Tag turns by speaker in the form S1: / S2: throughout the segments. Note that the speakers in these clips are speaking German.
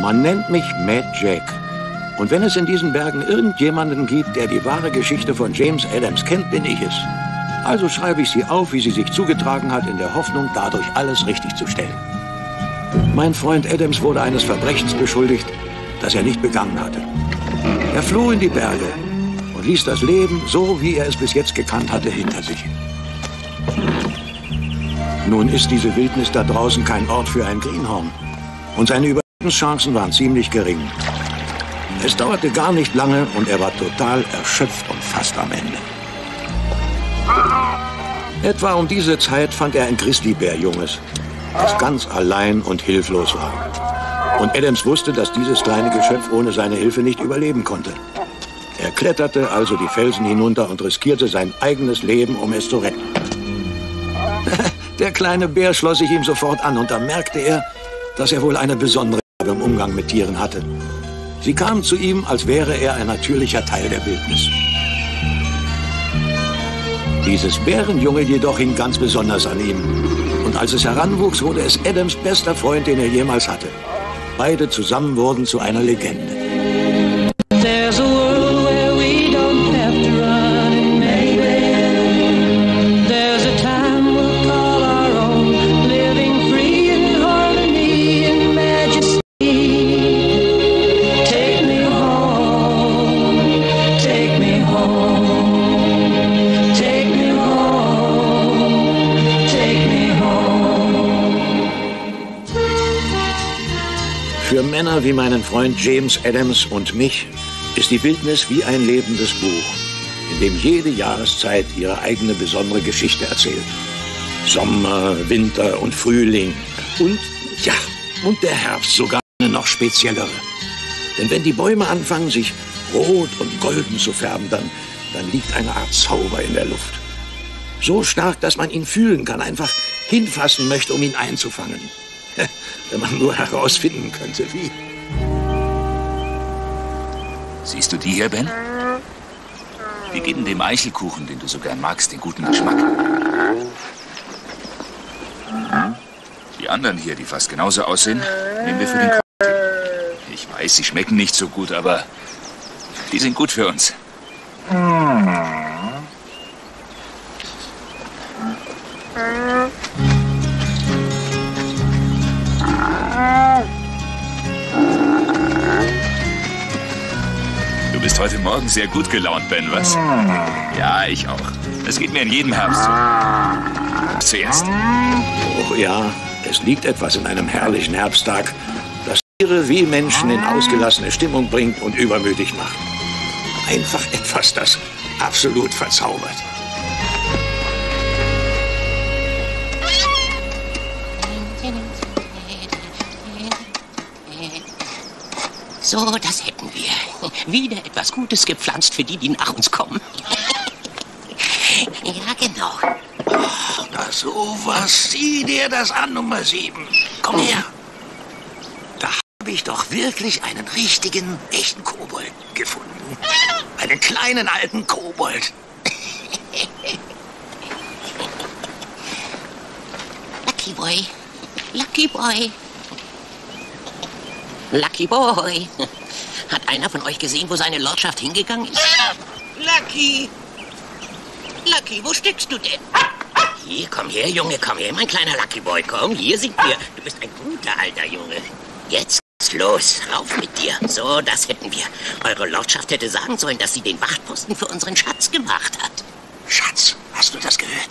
S1: Man nennt mich Mad Jack. Und wenn es in diesen Bergen irgendjemanden gibt, der die wahre Geschichte von James Adams kennt, bin ich es. Also schreibe ich sie auf, wie sie sich zugetragen hat, in der Hoffnung, dadurch alles richtig zu stellen. Mein Freund Adams wurde eines Verbrechens beschuldigt, das er nicht begangen hatte. Er floh in die Berge und ließ das Leben, so wie er es bis jetzt gekannt hatte, hinter sich. Nun ist diese Wildnis da draußen kein Ort für ein Greenhorn. Und seine Überlebenschancen waren ziemlich gering. Es dauerte gar nicht lange und er war total erschöpft und fast am Ende. Etwa um diese Zeit fand er ein Grizzlybärjunges, das ganz allein und hilflos war. Und Adams wusste, dass dieses kleine Geschöpf ohne seine Hilfe nicht überleben konnte. Er kletterte also die Felsen hinunter und riskierte sein eigenes Leben, um es zu retten. Der kleine Bär schloss sich ihm sofort an und da merkte er, dass er wohl eine besondere Im Umgang mit Tieren hatte. Sie kamen zu ihm, als wäre er ein natürlicher Teil der Wildnis. Dieses Bärenjunge jedoch hing ganz besonders an ihm. Und als es heranwuchs, wurde es Adams bester Freund, den er jemals hatte. Beide zusammen wurden zu einer Legende. Wie meinen Freund James Adams und mich ist die Wildnis wie ein lebendes Buch, in dem jede Jahreszeit ihre eigene besondere Geschichte erzählt. Sommer, Winter und Frühling und ja, und der Herbst sogar eine noch speziellere. Denn wenn die Bäume anfangen, sich rot und golden zu färben, dann, dann liegt eine Art Zauber in der Luft. So stark, dass man ihn fühlen kann, einfach hinfassen möchte, um ihn einzufangen. Wenn man nur herausfinden könnte, wie.
S2: Siehst du die hier, Ben? Die geben dem Eichelkuchen, den du so gern magst, den guten Geschmack. Die anderen hier, die fast genauso aussehen, nehmen wir für den Cocktail. Ich weiß, sie schmecken nicht so gut, aber die sind gut für uns. Du bist heute Morgen sehr gut gelaunt, Ben, was? Ja, ich auch. Das geht mir in jedem Herbst so. Zuerst.
S1: Oh ja, es liegt etwas in einem herrlichen Herbsttag, das Tiere wie Menschen in ausgelassene Stimmung bringt und übermütig macht. Einfach etwas, das absolut verzaubert.
S3: So, das hätten wir. Wieder etwas Gutes gepflanzt für die, die nach uns kommen. ja, genau.
S1: Na sowas, sieh dir das an, Nummer sieben. Komm her. Da habe ich doch wirklich einen richtigen, echten Kobold gefunden. Einen kleinen alten Kobold.
S3: Lucky Boy. Lucky Boy. Lucky Boy. Hat einer von euch gesehen, wo seine Lordschaft hingegangen ist? Lucky. Lucky, wo steckst du denn? Hier, komm her, Junge, komm her, mein kleiner Lucky Boy, komm, hier sind wir. Du bist ein guter alter Junge. Jetzt geht's los, rauf mit dir. So, das hätten wir. Eure Lordschaft hätte sagen sollen, dass sie den Wachtposten für unseren Schatz gemacht hat.
S1: Schatz, hast du das gehört?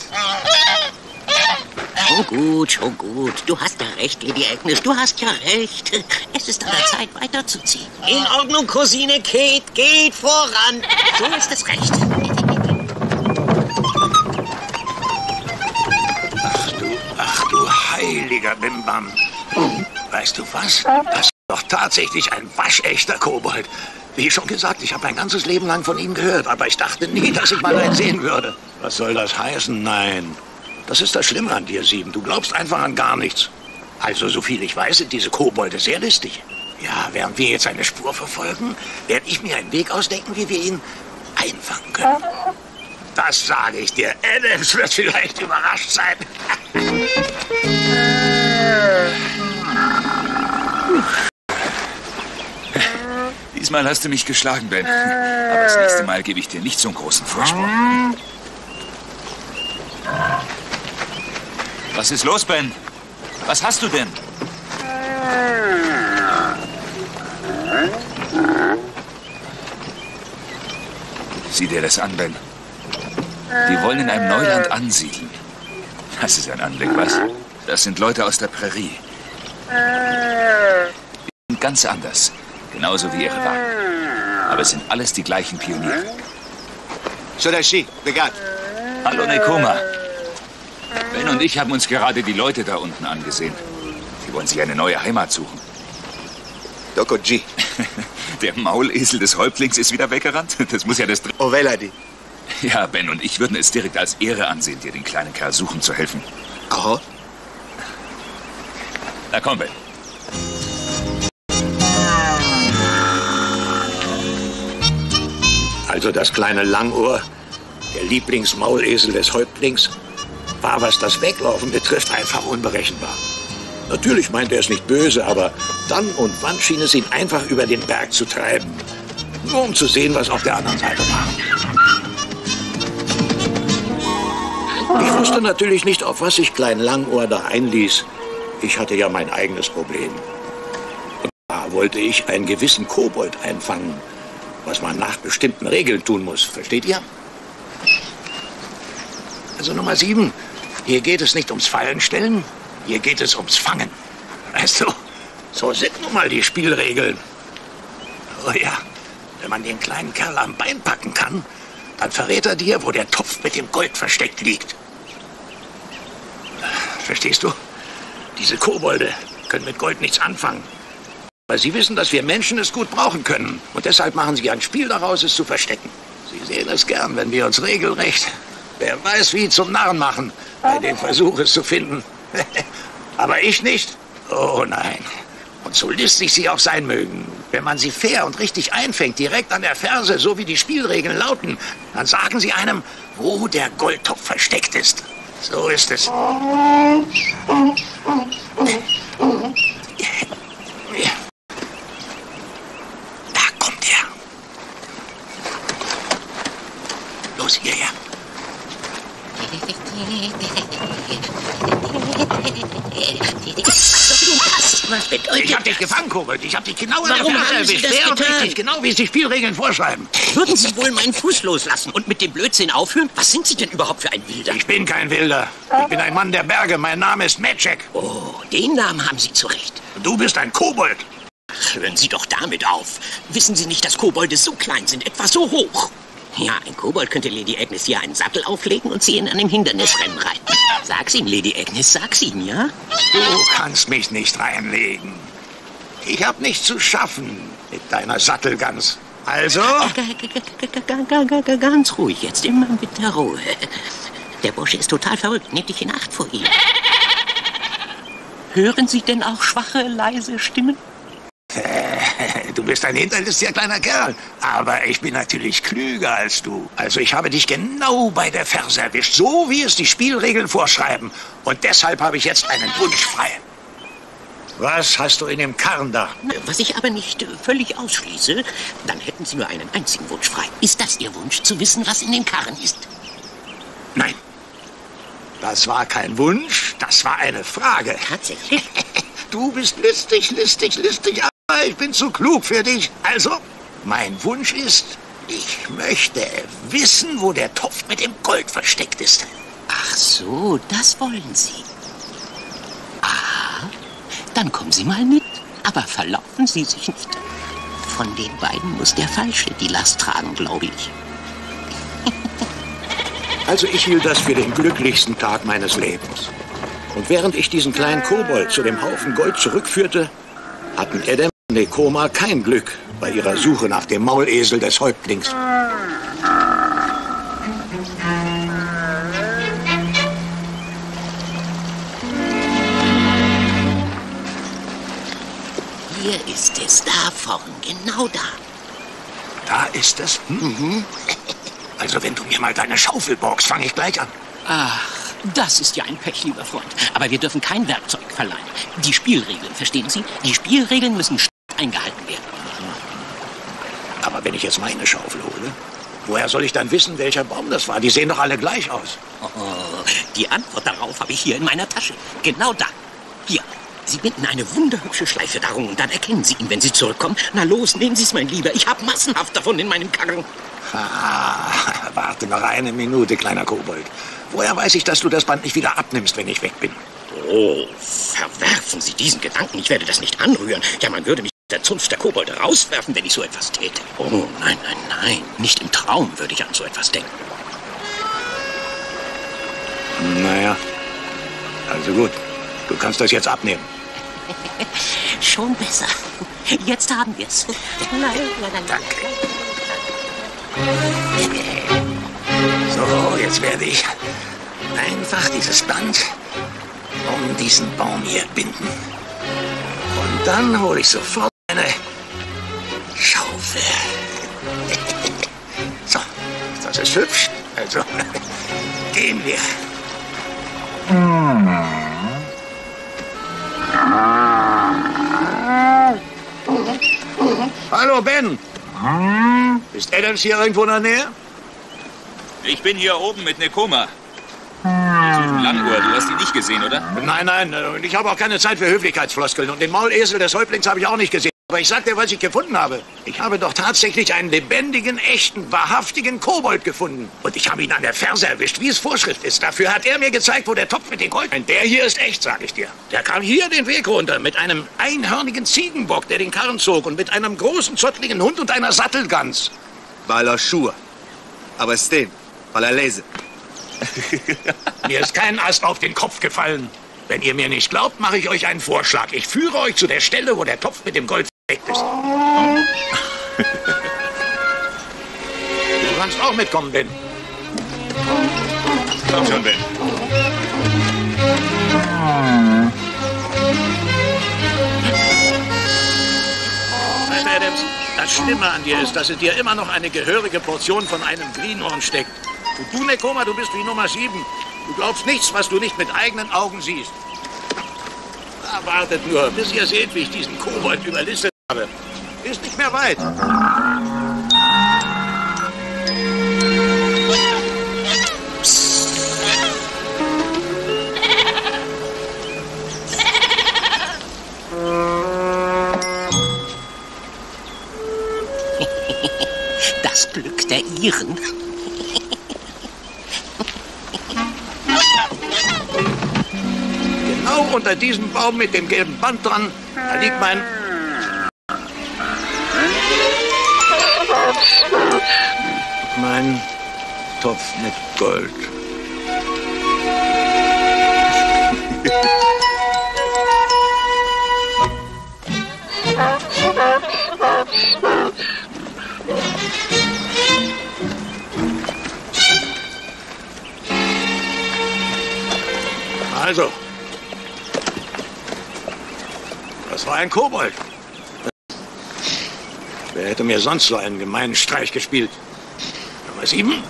S3: Schon gut, schon gut. Du hast ja recht, Lady Agnes, du hast ja recht. Es ist an der Zeit, weiterzuziehen. In Ordnung, Cousine Kate, geht voran. So ist es recht.
S1: Ach du, ach du heiliger Bimbam. Weißt du was? Das ist doch tatsächlich ein waschechter Kobold. Wie schon gesagt, ich habe mein ganzes Leben lang von ihm gehört, aber ich dachte nie, dass ich mal einen sehen würde. Was soll das heißen? Nein. Das ist das Schlimme an dir, Sieben. Du glaubst einfach an gar nichts. Also, soviel ich weiß, sind diese Kobolde sehr listig. Ja, während wir jetzt eine Spur verfolgen, werde ich mir einen Weg ausdenken, wie wir ihn einfangen können. Das sage ich dir. Adams wird vielleicht überrascht sein.
S2: Diesmal hast du mich geschlagen, Ben. Aber das nächste Mal gebe ich dir nicht so einen großen Vorsprung. Was ist los, Ben? Was hast du denn? Sieh dir das an, Ben. Die wollen in einem Neuland ansiedeln. Das ist ein Anblick, was? Das sind Leute aus der Prärie. Die sind ganz anders. Genauso wie ihre Wagen. Aber es sind alles die gleichen Pioniere.
S1: Sodashi, begat.
S2: Hallo, Nekoma. Ben und ich haben uns gerade die Leute da unten angesehen. Sie wollen sich eine neue Heimat suchen.
S1: Dokoji.
S2: Der Maulesel des Häuptlings ist wieder weggerannt? Das muss ja das... Dr
S1: Oveladi.
S2: Ja, Ben und ich würden es direkt als Ehre ansehen, dir den kleinen Kerl suchen zu helfen.
S1: Aha.
S2: Na komm, Ben.
S1: Also das kleine Langohr, der Lieblingsmaulesel des Häuptlings, war, was das Weglaufen betrifft, einfach unberechenbar. Natürlich meint er es nicht böse, aber dann und wann schien es ihn einfach über den Berg zu treiben. Nur um zu sehen, was auf der anderen Seite war. Ich wusste natürlich nicht, auf was sich Klein Langohr da einließ. Ich hatte ja mein eigenes Problem. Und da wollte ich einen gewissen Kobold einfangen, was man nach bestimmten Regeln tun muss. Versteht ihr? Also Nummer sieben, hier geht es nicht ums Fallenstellen, hier geht es ums Fangen. Weißt du, so sind nun mal die Spielregeln. Oh ja, wenn man den kleinen Kerl am Bein packen kann, dann verrät er dir, wo der Topf mit dem Gold versteckt liegt. Verstehst du? Diese Kobolde können mit Gold nichts anfangen. Aber sie wissen, dass wir Menschen es gut brauchen können. Und deshalb machen sie ein Spiel daraus, es zu verstecken. Sie sehen es gern, wenn wir uns regelrecht, wer weiß wie, zum Narren machen, bei dem Versuch, es zu finden. Aber ich nicht. Oh nein. Und so listig sie auch sein mögen, wenn man sie fair und richtig einfängt, direkt an der Ferse, so wie die Spielregeln lauten, dann sagen sie einem, wo der Goldtopf versteckt ist. So ist es. Da kommt er. Los, hierher.
S3: Was bedeutet
S1: Ich hab dich gefangen, Kobold. Ich hab dich genau an
S3: Warum
S1: der Ferse erwischt. Fair und richtig, genau wie es die Spielregeln vorschreiben.
S3: Würden Sie wohl meinen Fuß loslassen und mit dem Blödsinn aufhören? Was sind Sie denn überhaupt für ein Wilder?
S1: Ich bin kein Wilder. Ich bin ein Mann der Berge. Mein Name ist Metschek.
S3: Oh, den Namen haben Sie zurecht.
S1: Du bist ein Kobold.
S3: Hören Sie doch damit auf. Wissen Sie nicht, dass Kobolde so klein sind, etwa so hoch? Ja, ein Kobold könnte Lady Agnes hier einen Sattel auflegen und sie in einem Hindernisrennen reiten. Sag's ihm, Lady Agnes, sag's ihm, ja?
S1: Du kannst mich nicht reinlegen. Ich hab nichts zu schaffen mit deiner Sattelgans. Also?
S3: Ganz ruhig jetzt, immer mit der Ruhe. Der Bursche ist total verrückt. Nehmt dich in Acht vor ihm. Hören Sie denn auch schwache, leise Stimmen?
S1: Du bist ein hinterlistiger kleiner Kerl. Aber ich bin natürlich klüger als du. Also ich habe dich genau bei der Ferse erwischt. So wie es die Spielregeln vorschreiben. Und deshalb habe ich jetzt einen Wunsch frei. Was hast du in dem Karren da?
S3: Was ich aber nicht äh, völlig ausschließe, dann hätten Sie nur einen einzigen Wunsch frei. Ist das Ihr Wunsch, zu wissen, was in dem Karren ist?
S1: Nein. Das war kein Wunsch, das war eine Frage.
S3: Tatsächlich?
S1: Du bist listig, listig, listig, ich bin zu klug für dich. Also, mein Wunsch ist, ich möchte wissen, wo der Topf mit dem Gold versteckt ist.
S3: Ach so, das wollen Sie. Ah, dann kommen Sie mal mit. Aber verlaufen Sie sich nicht. Von den beiden muss der Falsche die Last tragen, glaube ich.
S1: Also ich hielt das für den glücklichsten Tag meines Lebens. Und während ich diesen kleinen Kobold zu dem Haufen Gold zurückführte, hatten Adam Nekoma kein Glück bei ihrer Suche nach dem Maulesel des Häuptlings.
S3: Hier ist es, da vorn, genau da.
S1: Da ist es. Mhm. Also wenn du mir mal deine Schaufel borgst, fange ich gleich an.
S3: Ach, das ist ja ein Pech, lieber Freund. Aber wir dürfen kein Werkzeug verleihen. Die Spielregeln, verstehen Sie? Die Spielregeln müssen eingehalten werden.
S1: Aber wenn ich jetzt meine Schaufel hole, woher soll ich dann wissen, welcher Baum das war? Die sehen doch alle gleich aus.
S3: Oh, die Antwort darauf habe ich hier in meiner Tasche. Genau da. Hier. Sie binden eine wunderhübsche Schleife darum und dann erkennen Sie ihn, wenn Sie zurückkommen. Na los, nehmen Sie es, mein Lieber. Ich habe massenhaft davon in meinem Karren.
S1: Ah, warte noch eine Minute, kleiner Kobold. Woher weiß ich, dass du das Band nicht wieder abnimmst, wenn ich weg bin?
S3: Oh, verwerfen Sie diesen Gedanken. Ich werde das nicht anrühren. Ja, man würde mich der Zunft der Kobolde rauswerfen, wenn ich so etwas täte. Oh, nein, nein, nein. Nicht im Traum würde ich an so etwas denken.
S1: Naja, also gut. Du kannst das jetzt abnehmen.
S3: Schon besser. Jetzt haben wir es.
S1: Danke. So, jetzt werde ich einfach dieses Band um diesen Baum hier binden. Und dann hole ich sofort eine Schaufel. So, das ist hübsch. Also, gehen wir. Hallo, Ben. Ist Adams hier irgendwo in der Nähe?
S2: Ich bin hier oben mit Nekoma. Suchen Langohr, du hast ihn nicht gesehen, oder?
S1: Nein, nein, äh, ich habe auch keine Zeit für Höflichkeitsfloskeln. Und den Maulesel des Häuptlings habe ich auch nicht gesehen. Aber ich sag dir, was ich gefunden habe. Ich habe doch tatsächlich einen lebendigen, echten, wahrhaftigen Kobold gefunden. Und ich habe ihn an der Ferse erwischt, wie es Vorschrift ist. Dafür hat er mir gezeigt, wo der Topf mit den Gold... Der hier ist echt, sag ich dir. Der kam hier den Weg runter mit einem einhörnigen Ziegenbock, der den Karren zog. Und mit einem großen, zottligen Hund und einer Sattelgans.
S4: Bala Schuhe. Aber Sten, Bala Lese.
S1: Mir ist kein Ast auf den Kopf gefallen. Wenn ihr mir nicht glaubt, mache ich euch einen Vorschlag. Ich führe euch zu der Stelle, wo der Topf mit dem Gold Du kannst auch mitkommen, Ben.
S2: Komm schon, Ben.
S1: Meister Adams, das Schlimme an dir ist, dass in dir immer noch eine gehörige Portion von einem Greenhorn steckt. Und du, Nekoma, du bist wie Nummer sieben. Du glaubst nichts, was du nicht mit eigenen Augen siehst. Wartet nur, bis ihr seht, wie ich diesen Kobold überlistet habe. Ist nicht mehr weit.
S3: Das Glück der Iren.
S1: Genau unter diesem Baum mit dem gelben Band dran, da liegt mein... Mein Topf mit Gold. Also, das war ein Kobold. Wer hätte mir sonst so einen gemeinen Streich gespielt? Nummer sieben.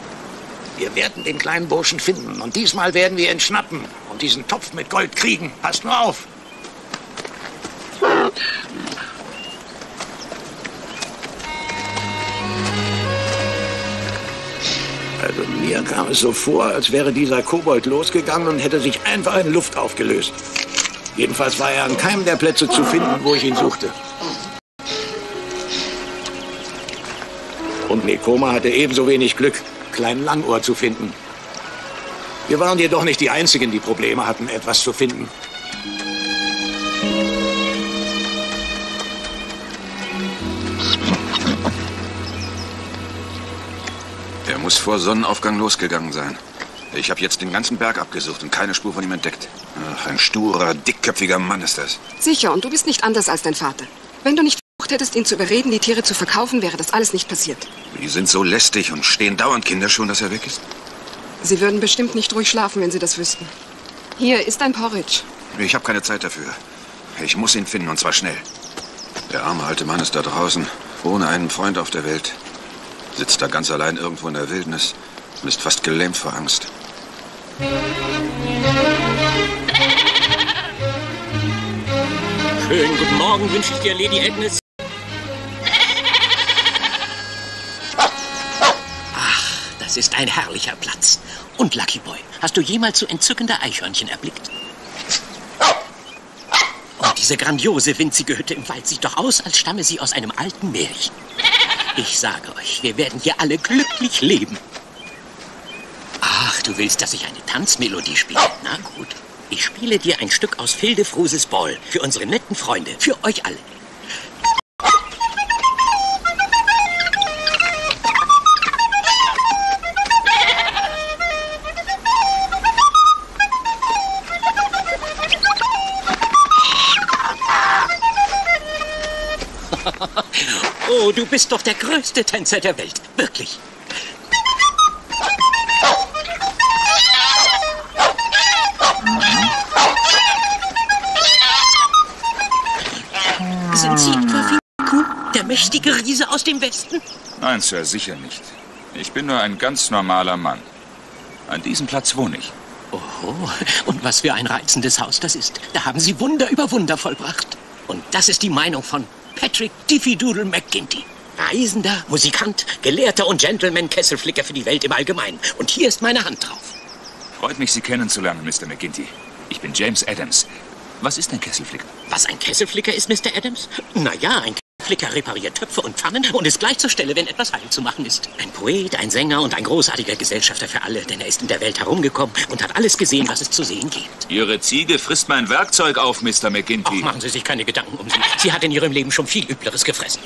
S1: Wir werden den kleinen Burschen finden. Und diesmal werden wir ihn schnappen und diesen Topf mit Gold kriegen. Passt nur auf. Also mir kam es so vor, als wäre dieser Kobold losgegangen und hätte sich einfach in Luft aufgelöst. Jedenfalls war er an keinem der Plätze zu finden, wo ich ihn suchte. Und Nekoma hatte ebenso wenig Glück, kleinen Langohr zu finden. Wir waren jedoch nicht die Einzigen, die Probleme hatten, etwas zu finden.
S5: Er muss vor Sonnenaufgang losgegangen sein. Ich habe jetzt den ganzen Berg abgesucht und keine Spur von ihm entdeckt. Ach, ein sturer, dickköpfiger Mann ist das.
S6: Sicher, und du bist nicht anders als dein Vater. Wenn du nicht versucht hättest, ihn zu überreden, die Tiere zu verkaufen, wäre das alles nicht passiert.
S5: Die sind so lästig und stehen dauernd Kinder schon, dass er weg ist.
S6: Sie würden bestimmt nicht ruhig schlafen, wenn sie das wüssten. Hier ist ein Porridge.
S5: Ich habe keine Zeit dafür. Ich muss ihn finden, und zwar schnell. Der arme alte Mann ist da draußen, ohne einen Freund auf der Welt. Sitzt da ganz allein irgendwo in der Wildnis und ist fast gelähmt vor Angst.
S3: Schönen guten Morgen wünsche ich dir, Lady Agnes. Das ist ein herrlicher Platz. Und Lucky Boy, hast du jemals so entzückende Eichhörnchen erblickt? Und diese grandiose, winzige Hütte im Wald sieht doch aus, als stamme sie aus einem alten Märchen. Ich sage euch, wir werden hier alle glücklich leben. Ach, du willst, dass ich eine Tanzmelodie spiele? Na gut. Ich spiele dir ein Stück aus Phil Fruses Ball für unsere netten Freunde, für euch alle. Du bist doch der größte Tänzer der Welt. Wirklich. Sind Sie etwa Fiku, der mächtige Riese aus dem Westen?
S2: Nein, Sir, sicher nicht. Ich bin nur ein ganz normaler Mann. An diesem Platz wohne ich.
S3: Oho, und was für ein reizendes Haus das ist. Da haben Sie Wunder über Wunder vollbracht. Und das ist die Meinung von Patrick Diffie-Doodle McGinty. Reisender, Musikant, Gelehrter und Gentleman-Kesselflicker für die Welt im Allgemeinen. Und hier ist meine Hand drauf.
S2: Freut mich, Sie kennenzulernen, Mr. McGinty. Ich bin James Adams. Was ist ein Kesselflicker?
S3: Was ein Kesselflicker ist, Mr. Adams? Na ja, ein Kesselflicker repariert Töpfe und Pfannen und ist gleich zur Stelle, wenn etwas heil zu machen ist. Ein Poet, ein Sänger und ein großartiger Gesellschafter für alle, denn er ist in der Welt herumgekommen und hat alles gesehen, was es zu sehen gibt.
S2: Ihre Ziege frisst mein Werkzeug auf, Mr.
S3: Ach,
S2: McGinty.
S3: machen Sie sich keine Gedanken um sie. Sie hat in ihrem Leben schon viel Übleres gefressen.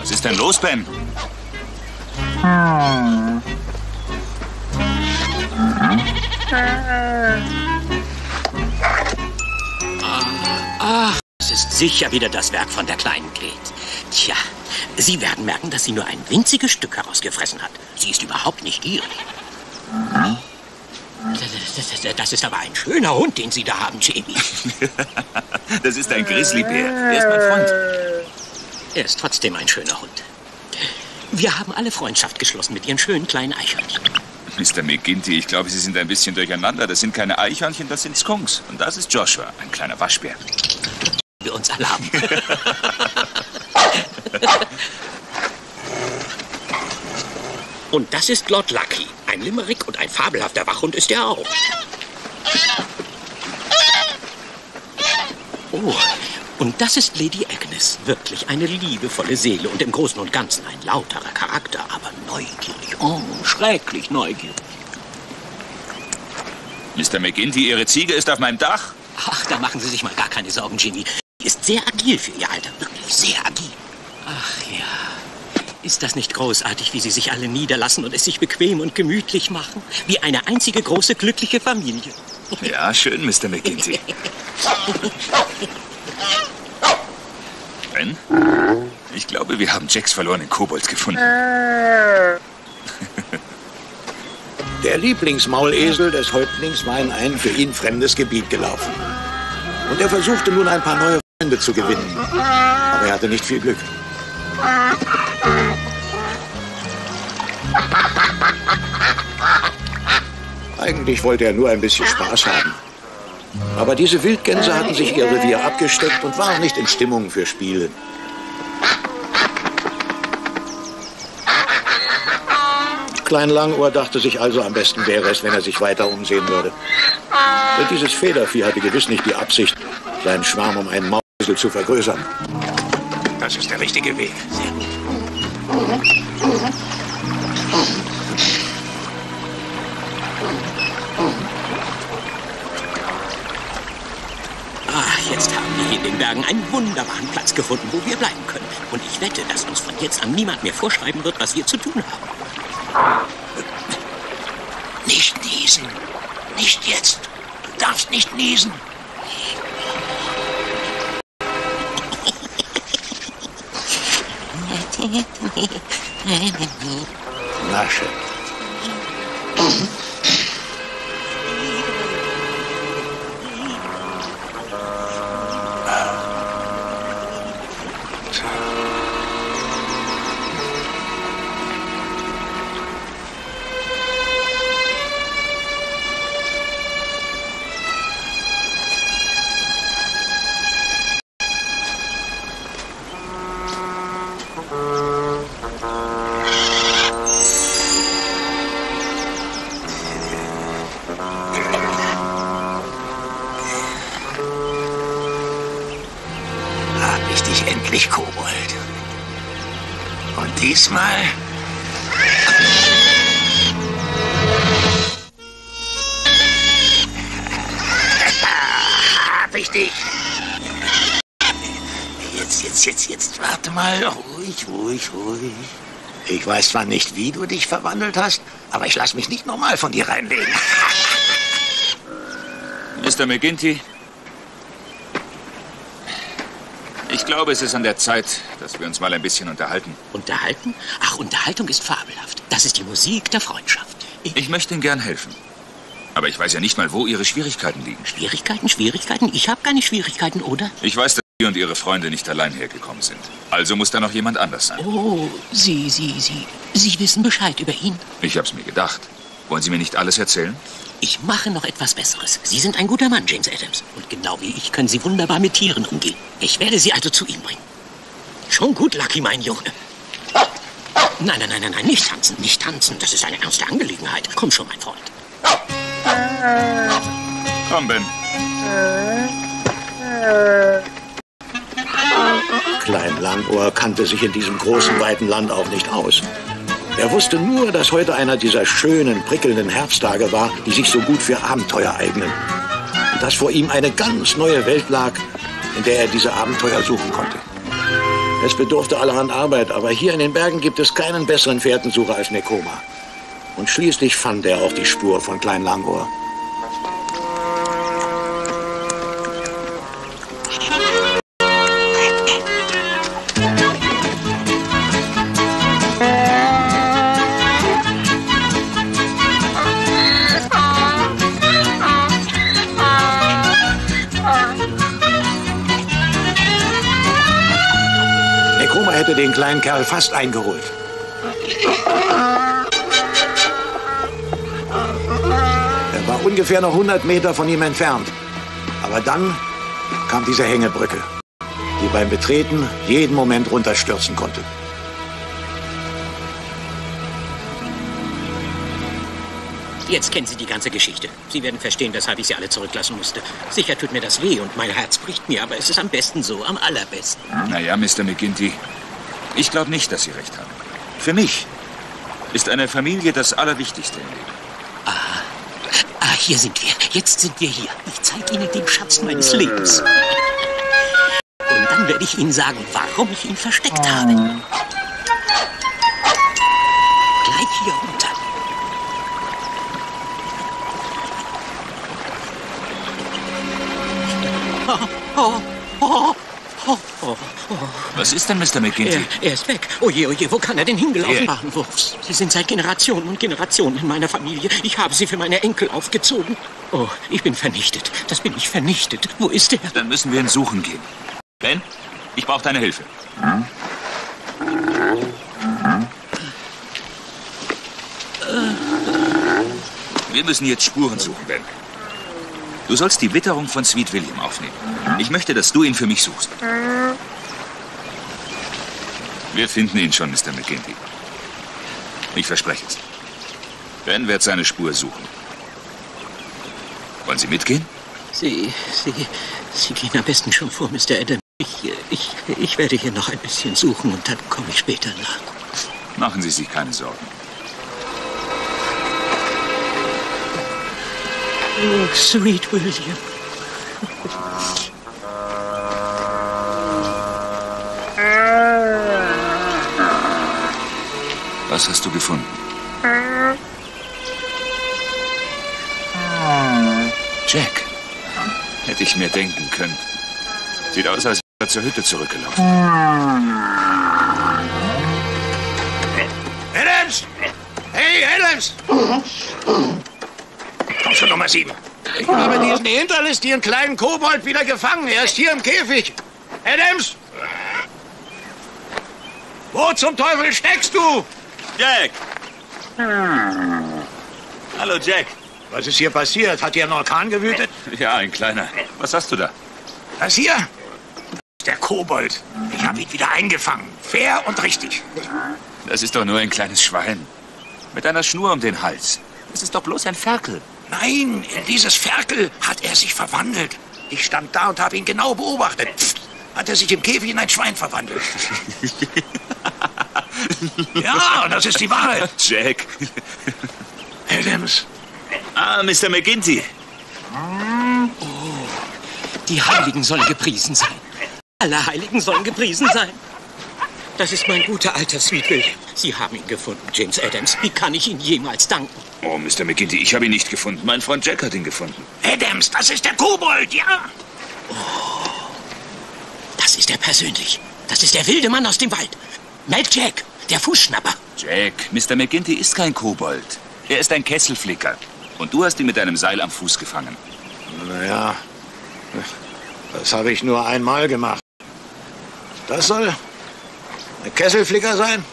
S2: Was ist denn los, Ben?
S3: Es ist sicher wieder das Werk von der kleinen Gret. Tja, Sie werden merken, dass sie nur ein winziges Stück herausgefressen hat. Sie ist überhaupt nicht gierig. Das, das, das ist aber ein schöner Hund, den Sie da haben, Jamie.
S2: Das ist ein Grizzlybär. Er ist mein Freund.
S3: Er ist trotzdem ein schöner Hund. Wir haben alle Freundschaft geschlossen mit Ihren schönen kleinen Eichhörnchen.
S2: Mr. McGinty, ich glaube, Sie sind ein bisschen durcheinander. Das sind keine Eichhörnchen, das sind Skunks. Und das ist Joshua, ein kleiner Waschbär.
S3: Wir uns alle haben. Und das ist Lord Lucky. Ein Limerick und ein fabelhafter Wachhund ist er auch. Oh, und das ist Lady Agnes. Wirklich eine liebevolle Seele und im Großen und Ganzen ein lauterer Charakter, aber neugierig. Oh, schrecklich neugierig.
S2: Mr. McGinty, Ihre Ziege ist auf meinem Dach.
S3: Ach, da machen Sie sich mal gar keine Sorgen, Jimmy. Ist sehr agil für ihr Alter. Wirklich sehr agil. Ach ja. Ist das nicht großartig, wie Sie sich alle niederlassen und es sich bequem und gemütlich machen? Wie eine einzige große glückliche Familie.
S2: Ja, schön, Mr. McGinty. Ben? Ich glaube, wir haben Jacks verlorenen Kobold gefunden.
S1: Der Lieblingsmaulesel des Häuptlings war in ein für ihn fremdes Gebiet gelaufen. Und er versuchte nun ein paar neue Freunde zu gewinnen. Aber er hatte nicht viel Glück. Eigentlich wollte er nur ein bisschen Spaß haben. Aber diese Wildgänse hatten sich ihr Revier abgesteckt und waren nicht in Stimmung für Spiele. Klein Langohr dachte sich also, am besten wäre es, wenn er sich weiter umsehen würde. Denn dieses Federvieh hatte gewiss nicht die Absicht, seinen Schwarm um einen Mausel zu vergrößern. Das ist der richtige Weg. Sehr gut.
S3: Ah, jetzt haben wir hier in den Bergen einen wunderbaren Platz gefunden, wo wir bleiben können. Und ich wette, dass uns von jetzt an niemand mehr vorschreiben wird, was wir zu tun haben. Nicht niesen. Nicht jetzt. Du darfst nicht niesen.
S1: Наши. Dich. Jetzt, jetzt, jetzt, jetzt, warte mal. Ruhig, ruhig, ruhig. Ich weiß zwar nicht, wie du dich verwandelt hast, aber ich lass mich nicht nochmal von dir reinlegen.
S2: Mr. McGinty, ich glaube, es ist an der Zeit, dass wir uns mal ein bisschen unterhalten.
S3: Unterhalten? Ach, Unterhaltung ist fabelhaft. Das ist die Musik der Freundschaft. Ich,
S2: Ich möchte Ihnen gern helfen. Aber ich weiß ja nicht mal, wo Ihre Schwierigkeiten liegen.
S3: Schwierigkeiten, Schwierigkeiten? Ich habe keine Schwierigkeiten, oder?
S2: Ich weiß, dass Sie und Ihre Freunde nicht allein hergekommen sind. Also muss da noch jemand anders sein.
S3: Oh, Sie, Sie, Sie, Sie wissen Bescheid über ihn.
S2: Ich hab's mir gedacht. Wollen Sie mir nicht alles erzählen?
S3: Ich mache noch etwas Besseres. Sie sind ein guter Mann, James Adams. Und genau wie ich können Sie wunderbar mit Tieren umgehen. Ich werde Sie also zu ihm bringen. Schon gut, Lucky, mein Junge. Nein, nein, nein, nein, nein, nicht tanzen, nicht tanzen. Das ist eine ernste Angelegenheit. Komm schon, mein Freund.
S2: Komm, Ben.
S1: Klein Langohr kannte sich in diesem großen, weiten Land auch nicht aus. Er wusste nur, dass heute einer dieser schönen, prickelnden Herbsttage war, die sich so gut für Abenteuer eignen. Und dass vor ihm eine ganz neue Welt lag, in der er diese Abenteuer suchen konnte. Es bedurfte allerhand Arbeit, aber hier in den Bergen gibt es keinen besseren Fährtensucher als Nekoma. Und schließlich fand er auch die Spur von Klein Langohr. Hätte den kleinen Kerl fast eingeholt. Ungefähr noch 100 Meter von ihm entfernt. Aber dann kam diese Hängebrücke, die beim Betreten jeden Moment runterstürzen konnte.
S3: Jetzt kennen Sie die ganze Geschichte. Sie werden verstehen, weshalb ich Sie alle zurücklassen musste. Sicher tut mir das weh und mein Herz bricht mir, aber es ist am besten so, am allerbesten.
S2: Naja, Mr. McGinty, ich glaube nicht, dass Sie recht haben. Für mich ist eine Familie das Allerwichtigste im Leben.
S3: Ah, hier sind wir. Jetzt sind wir hier. Ich zeige Ihnen den Schatz meines Lebens. Und dann werde ich Ihnen sagen, warum ich ihn versteckt habe.
S2: Was ist denn, Mr. McGinty?
S3: Er, er ist weg. Oje, oje, wo kann er denn hingelaufen?
S2: Hier.
S3: Bahnwurfs. Sie sind seit Generationen und Generationen in meiner Familie. Ich habe sie für meine Enkel aufgezogen. Oh, ich bin vernichtet. Das bin ich vernichtet. Wo ist er?
S2: Dann müssen wir ihn suchen gehen. Ben, ich brauche deine Hilfe. Wir müssen jetzt Spuren suchen, Ben. Du sollst die Witterung von Sweet William aufnehmen. Ich möchte, dass du ihn für mich suchst. Wir finden ihn schon, Mr. McGinty. Ich verspreche es. Ben wird seine Spur suchen. Wollen Sie mitgehen?
S3: Sie, Sie, Sie gehen am besten schon vor, Mr. Adam. Ich, ich, ich werde hier noch ein bisschen suchen und dann komme ich später nach.
S2: Machen Sie sich keine Sorgen.
S3: Oh, sweet William.
S2: Was hast du gefunden? Jack. Hätte ich mir denken können. Sieht aus, als wäre er zur Hütte zurückgelaufen.
S1: Adams! Hey, Adams! Komm schon, Nummer sieben. Ich habe diesen hinterlistigen kleinen Kobold wieder gefangen. Er ist hier im Käfig. Adams! Wo zum Teufel steckst du?
S2: Jack! Hallo, Jack.
S1: Was ist hier passiert? Hat hier ein Orkan gewütet?
S2: Ja, ein kleiner. Was hast du da?
S1: Das hier? Der Kobold. Ich habe ihn wieder eingefangen. Fair und richtig.
S2: Das ist doch nur ein kleines Schwein. Mit einer Schnur um den Hals. Das ist doch bloß ein Ferkel.
S1: Nein, in dieses Ferkel hat er sich verwandelt. Ich stand da und habe ihn genau beobachtet. Psst. hat er sich im Käfig in ein Schwein verwandelt. ja, das ist die Wahrheit.
S2: Jack.
S1: Adams,
S2: Ah, Mr. McGinty.
S3: Die Heiligen sollen gepriesen sein. Alle Heiligen sollen gepriesen sein. Das ist mein guter alter Sweet William. Sie haben ihn gefunden, James Adams. Wie kann ich Ihnen jemals danken?
S2: Oh, Mr. McGinty, ich habe ihn nicht gefunden. Mein Freund Jack hat ihn gefunden.
S1: Adams, das ist der Kobold, ja?
S3: Das ist er persönlich. Das ist der wilde Mann aus dem Wald. Mad Jack, der Fußschnapper.
S2: Jack, Mr. McGinty ist kein Kobold. Er ist ein Kesselflicker. Und du hast ihn mit deinem Seil am Fuß gefangen.
S1: Naja, das habe ich nur einmal gemacht. Das soll ein Kesselflicker sein?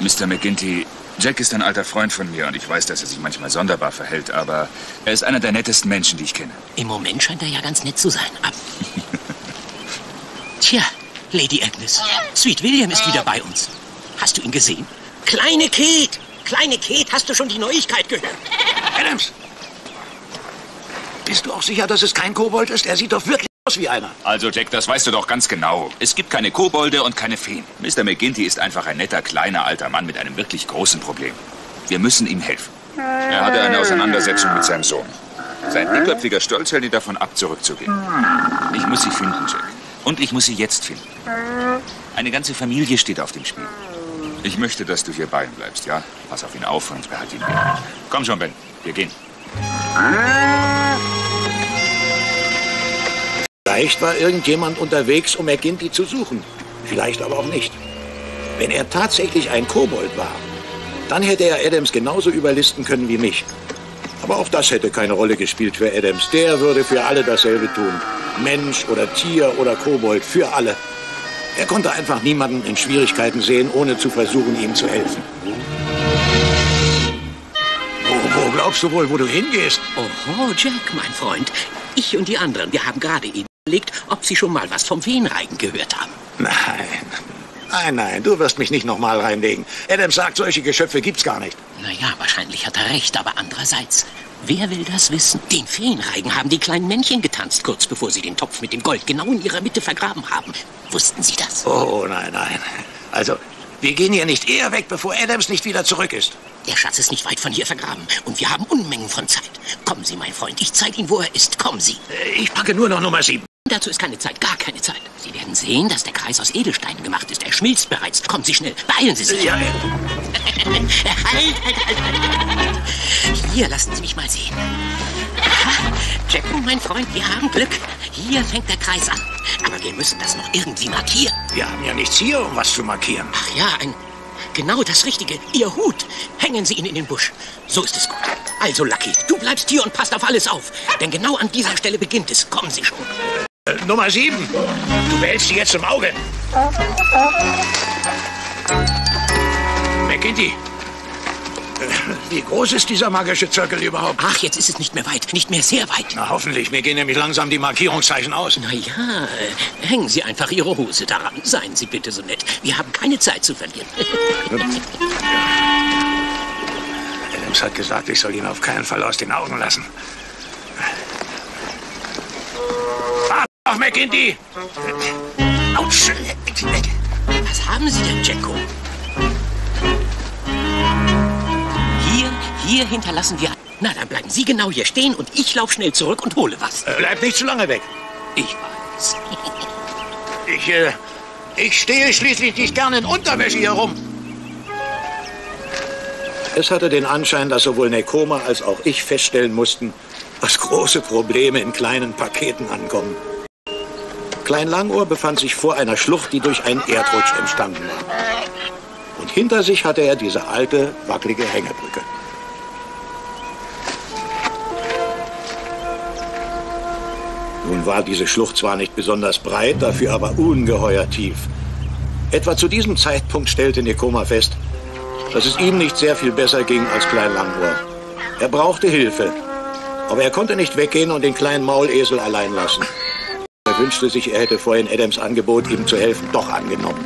S2: Mr. McGinty, Jack ist ein alter Freund von mir und ich weiß, dass er sich manchmal sonderbar verhält, aber er ist einer der nettesten Menschen, die ich kenne.
S3: Im Moment scheint er ja ganz nett zu sein. Ab. Tja, Lady Agnes, Sweet William ist wieder bei uns. Hast du ihn gesehen? Kleine Kate! Kleine Kate, hast du schon die Neuigkeit gehört?
S1: Adams! Bist du auch sicher, dass es kein Kobold ist? Er sieht doch wirklich aus wie einer.
S2: Also, Jack, das weißt du doch ganz genau. Es gibt keine Kobolde und keine Feen. Mr. McGinty ist einfach ein netter, kleiner, alter Mann mit einem wirklich großen Problem. Wir müssen ihm helfen. Er hatte eine Auseinandersetzung mit seinem Sohn. Sein dickköpfiger Stolz hält ihn davon ab, zurückzugehen. Ich muss sie finden, Jack. Und ich muss sie jetzt finden. Eine ganze Familie steht auf dem Spiel. Ich möchte, dass du hier bei ihm bleibst, ja? Pass auf ihn auf und behalte ihn weh. Komm schon, Ben. Wir gehen.
S1: Vielleicht war irgendjemand unterwegs, um McGinty zu suchen. Vielleicht aber auch nicht. Wenn er tatsächlich ein Kobold war, dann hätte er Adams genauso überlisten können wie mich. Aber auch das hätte keine Rolle gespielt für Adams. Der würde für alle dasselbe tun. Mensch oder Tier oder Kobold, für alle. Er konnte einfach niemanden in Schwierigkeiten sehen, ohne zu versuchen, ihm zu helfen. Wo, wo glaubst du wohl, wo du hingehst?
S3: Oho, Jack, mein Freund. Ich und die anderen, wir haben gerade eben überlegt, ob Sie schon mal was vom Feenreigen gehört haben.
S1: Nein. Nein, nein, du wirst mich nicht nochmal reinlegen. Adams sagt, solche Geschöpfe gibt's gar nicht.
S3: Naja, wahrscheinlich hat er recht, aber andererseits, wer will das wissen? Den Feenreigen haben die kleinen Männchen getanzt, kurz bevor sie den Topf mit dem Gold genau in ihrer Mitte vergraben haben. Wussten Sie das?
S1: Oh, nein, nein. Also, wir gehen hier nicht eher weg, bevor Adams nicht wieder zurück ist.
S3: Der Schatz ist nicht weit von hier vergraben und wir haben Unmengen von Zeit. Kommen Sie, mein Freund, ich zeige Ihnen, wo er ist. Kommen Sie.
S1: Äh, Ich packe nur noch Nummer sieben.
S3: Dazu ist keine Zeit, gar keine Zeit. Sie werden sehen, dass der Kreis aus Edelsteinen gemacht ist. Er schmilzt bereits. Kommen Sie schnell, beeilen Sie sich.
S1: Ja,
S3: halt, halt, halt, halt. Hier, lassen Sie mich mal sehen. Aha, Jacko, mein Freund, wir haben Glück. Hier fängt der Kreis an. Aber wir müssen das noch irgendwie markieren.
S1: wir haben ja nichts hier, um was zu markieren.
S3: Ach ja, ein... Genau das Richtige. Ihr Hut. Hängen Sie ihn in den Busch. So ist es gut. Also, Lucky, du bleibst hier und passt auf alles auf. Denn genau an dieser Stelle beginnt es. Kommen Sie schon.
S1: Äh, Nummer sieben. Du behältst sie jetzt im Auge. McGinty. Äh, Wie groß ist dieser magische Zirkel überhaupt?
S3: Ach, jetzt ist es nicht mehr weit. Nicht mehr sehr weit.
S1: Na, hoffentlich. Mir gehen nämlich langsam die Markierungszeichen aus.
S3: Na ja, äh, hängen Sie einfach Ihre Hose daran. Seien Sie bitte so nett. Wir haben keine Zeit zu verlieren.
S1: Adams hat gesagt, ich soll ihn auf keinen Fall aus den Augen lassen. Pass auf, McGinty! Autsch!
S3: Was haben Sie denn, Jacko? Hier, hier hinterlassen wir... Na, dann bleiben Sie genau hier stehen und ich lauf schnell zurück und hole was.
S1: Äh, Bleib nicht zu lange weg.
S3: Ich weiß.
S1: Ich, äh, ich stehe schließlich nicht gerne in Unterwäsche hier rum. Es hatte den Anschein, dass sowohl Nekoma als auch ich feststellen mussten, dass große Probleme in kleinen Paketen ankommen. Klein Langohr befand sich vor einer Schlucht, die durch einen Erdrutsch entstanden war. Und hinter sich hatte er diese alte, wackelige Hängebrücke. Nun war diese Schlucht zwar nicht besonders breit, dafür aber ungeheuer tief. Etwa zu diesem Zeitpunkt stellte Nekoma fest, dass es ihm nicht sehr viel besser ging als Klein Langohr. Er brauchte Hilfe, aber er konnte nicht weggehen und den kleinen Maulesel allein lassen. Wünschte sich, er hätte vorhin Adams Angebot, ihm zu helfen, doch angenommen.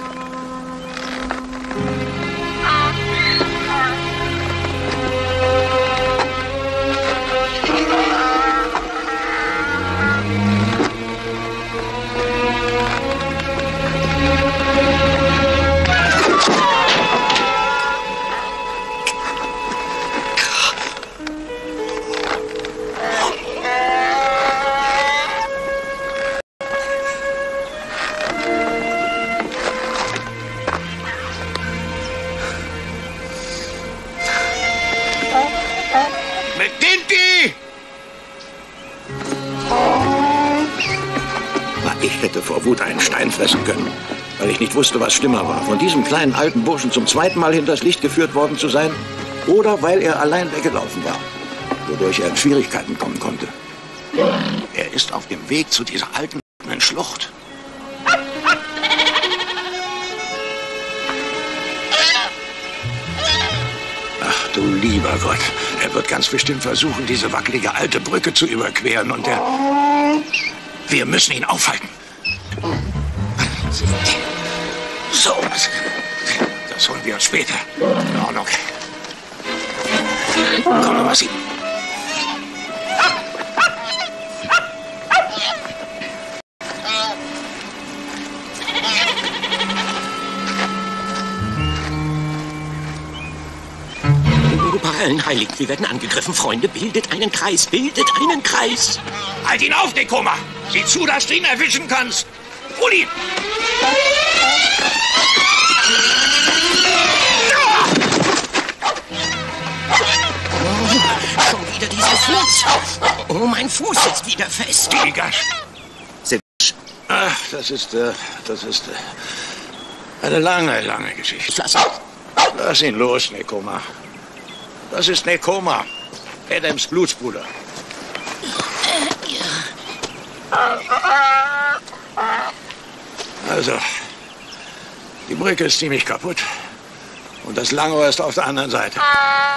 S1: Presidenti! Ich hätte vor Wut einen Stein fressen können, weil ich nicht wusste, was schlimmer war. Von diesem kleinen alten Burschen zum zweiten Mal hinters Licht geführt worden zu sein oder weil er allein weggelaufen war, wodurch er in Schwierigkeiten kommen konnte. Er ist auf dem Weg zu dieser alten Schlucht. Du lieber Gott, er wird ganz bestimmt versuchen, diese wackelige alte Brücke zu überqueren und er... Wir müssen ihn aufhalten. So, das holen wir uns später. In Ordnung. Komm, Massi.
S3: Allen Heiligen, wir werden angegriffen. Freunde, bildet einen Kreis, bildet einen Kreis.
S1: Halt ihn auf, Nekoma! Sieh zu, dass du ihn erwischen kannst! Hol ihn!
S3: Oh, schon wieder dieser Fuß. Oh, mein Fuß ist wieder fest.
S1: Gigasch. Ach, das ist, äh, das ist äh, eine lange, lange Geschichte.
S3: Lass ihn
S1: los, Nekoma. Das ist Nekoma, Adams Blutsbruder. Also, die Brücke ist ziemlich kaputt. Und das Langohr ist auf der anderen Seite.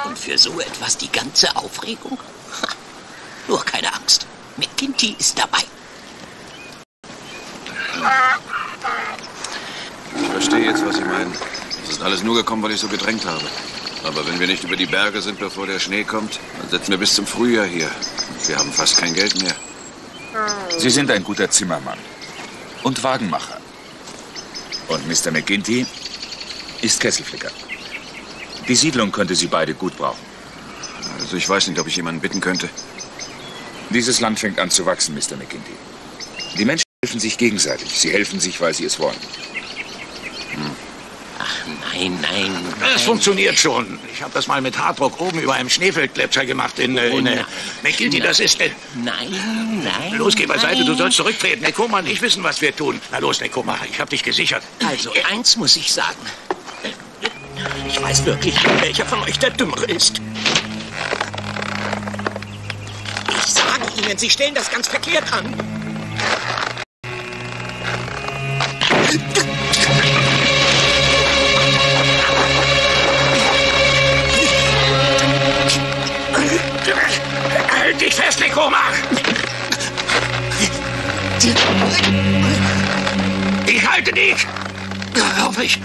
S3: Und für so etwas die ganze Aufregung? Ha, nur keine Angst. McGinty ist dabei.
S5: Ich verstehe jetzt, was Sie meinen. Das ist alles nur gekommen, weil ich so gedrängt habe. Aber wenn wir nicht über die Berge sind, bevor der Schnee kommt, dann sitzen wir bis zum Frühjahr hier. Wir haben fast kein Geld mehr.
S2: Sie sind ein guter Zimmermann und Wagenmacher. Und Mr. McGinty ist Kesselflicker. Die Siedlung könnte Sie beide gut brauchen.
S5: Also ich weiß nicht, ob ich jemanden bitten könnte.
S2: Dieses Land fängt an zu wachsen, Mr. McGinty. Die Menschen helfen sich gegenseitig. Sie helfen sich, weil sie es wollen.
S3: Nein, nein,
S1: Es
S3: nein.
S1: funktioniert schon. Ich habe das mal mit Harddruck oben über einem Schneefeldgletscher gemacht in, äh, in äh. McGinty, das ist... Äh,
S3: Nein, nein.
S1: los, geh beiseite, du sollst zurücktreten. Nekoma und ich wissen, was wir tun. Na los, Nekoma, ich habe dich gesichert.
S3: Also, eins muss ich sagen. Ich weiß wirklich, nicht, welcher von euch der Dümmere ist. Ich sage Ihnen, Sie stellen das ganz verkehrt an.
S1: Nekoma! Ich halte dich! Hoffe ich.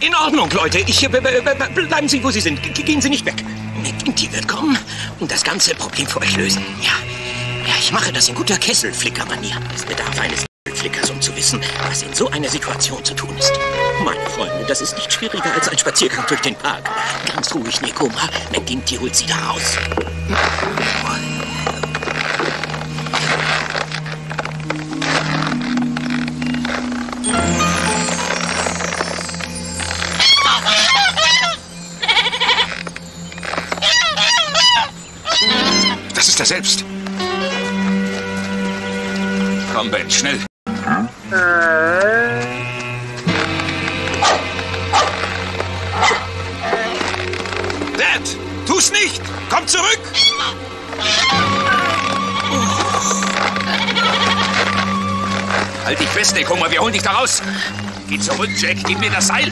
S3: In Ordnung, Leute. Ich, äh, b- b- bleiben Sie, wo Sie sind. Gehen Sie nicht weg. McGinty wird kommen und das ganze Problem für euch lösen. Ja, ja ich mache das in guter Kesselflicker-Manier. Es bedarf eines Flickers, um zu wissen, was in so einer Situation zu tun ist. Meine Freunde, das ist nicht schwieriger als ein Spaziergang durch den Park. Ganz ruhig, Nekoma. McGinty holt Sie da raus.
S5: Selbst.
S2: Komm, Ben, schnell.
S1: Dad, tu's nicht! Komm zurück!
S2: Halt dich fest, Nekoma, wir holen dich da raus. Geh zurück, Jack, gib mir das Seil.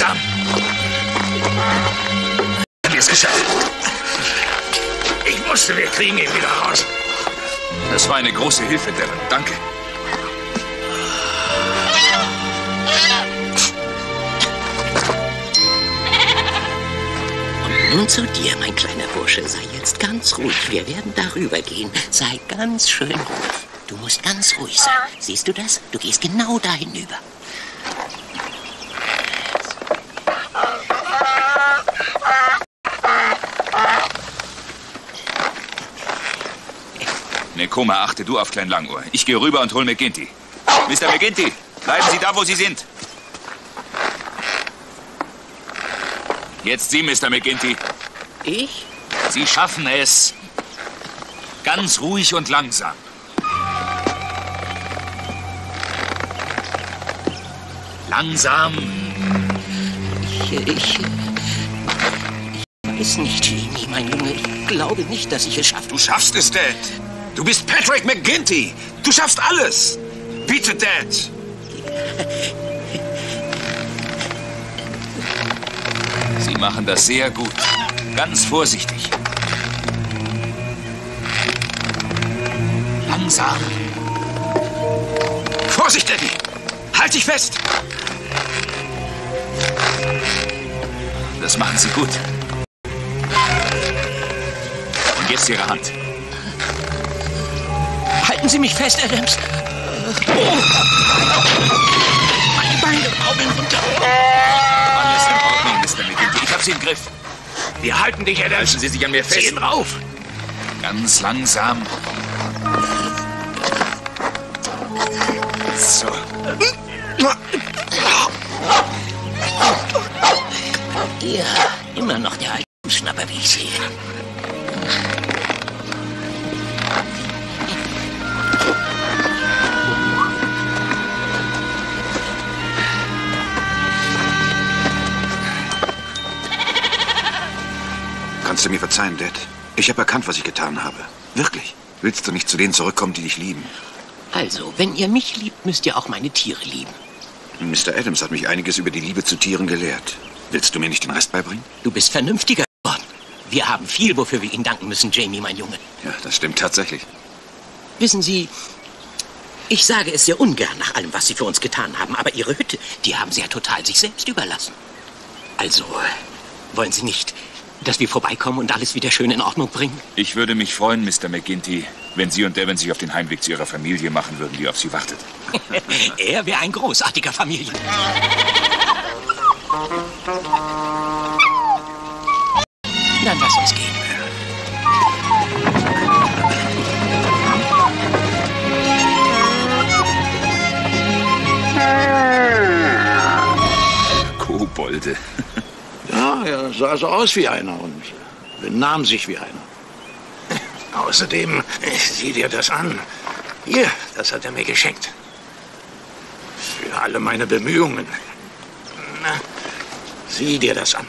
S2: Langsam. Haben wir es geschafft.
S1: Ich wusste, wir kriegen ihn wieder raus.
S2: Das war eine große Hilfe, Devon. Danke.
S3: Nun zu dir, mein kleiner Bursche. Sei jetzt ganz ruhig. Wir werden darüber gehen. Sei ganz schön ruhig. Du musst ganz ruhig sein. Siehst du das? Du gehst genau da hinüber.
S2: Nekoma, achte du auf Klein Langohr. Ich gehe rüber und hol McGinty. Mr. McGinty, bleiben Sie da, wo Sie sind. Jetzt Sie, Mr. McGinty.
S3: Ich?
S2: Sie schaffen es. Ganz ruhig und langsam. Langsam.
S3: Ich, ich, ich weiß nicht, Jamie, mein Junge. Ich glaube nicht, dass ich es schaffe.
S5: Du schaffst es, Dad. Du bist Patrick McGinty. Du schaffst alles. Bitte, Dad.
S2: Sie machen das sehr gut. Ganz vorsichtig. Langsam.
S5: Vorsicht, Daddy. Halt dich fest.
S2: Das machen Sie gut. Und jetzt Ihre Hand.
S3: Halten Sie mich fest, Adams. Oh. Meine Beine baumeln runter.
S2: Alles in Ordnung, Mr. McGinty. Ich habe Sie im Griff.
S1: Wir halten dich, Adams.
S2: Halten Sie sich an mir fest.
S1: Ziehen rauf.
S2: Ganz langsam. So.
S3: Ja, immer noch der alte Schnapper, wie ich sehe.
S5: Du mir verzeihen, Dad? Ich habe erkannt, was ich getan habe. Wirklich. Willst du nicht zu denen zurückkommen, die dich lieben?
S3: Also, wenn ihr mich liebt, müsst ihr auch meine Tiere lieben.
S5: Mr. Adams hat mich einiges über die Liebe zu Tieren gelehrt. Willst du mir nicht den Rest beibringen?
S3: Du bist vernünftiger geworden. Wir haben viel, wofür wir Ihnen danken müssen, Jamie, mein Junge.
S5: Ja, das stimmt tatsächlich.
S3: Wissen Sie, ich sage es sehr ungern nach allem, was Sie für uns getan haben, aber Ihre Hütte, die haben Sie ja total sich selbst überlassen. Also, wollen Sie nicht, dass wir vorbeikommen und alles wieder schön in Ordnung bringen?
S2: Ich würde mich freuen, Mr. McGinty, wenn Sie und Devon sich auf den Heimweg zu Ihrer Familie machen würden, die auf Sie wartet.
S3: er wäre ein großartiger Familien. Dann lass uns gehen.
S2: Kobolde.
S1: Ja, er sah so aus wie einer und benahm sich wie einer. Außerdem, sieh dir das an. Hier, das hat er mir geschenkt. Für alle meine Bemühungen. Na, sieh dir das an.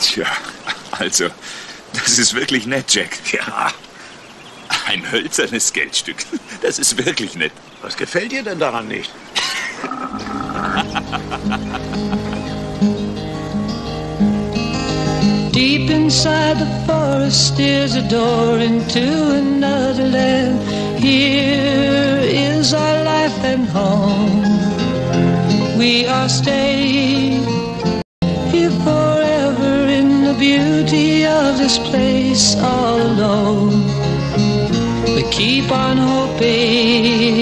S2: Tja, also, das ist wirklich nett, Jack.
S1: Ja,
S2: Ein hölzernes Geldstück. Das ist wirklich nett.
S1: was gefällt dir denn daran nicht?
S7: Deep inside the forest is a door into another land. Here is our life and home. We are staying here forever in the beauty of this place all alone. We keep on hoping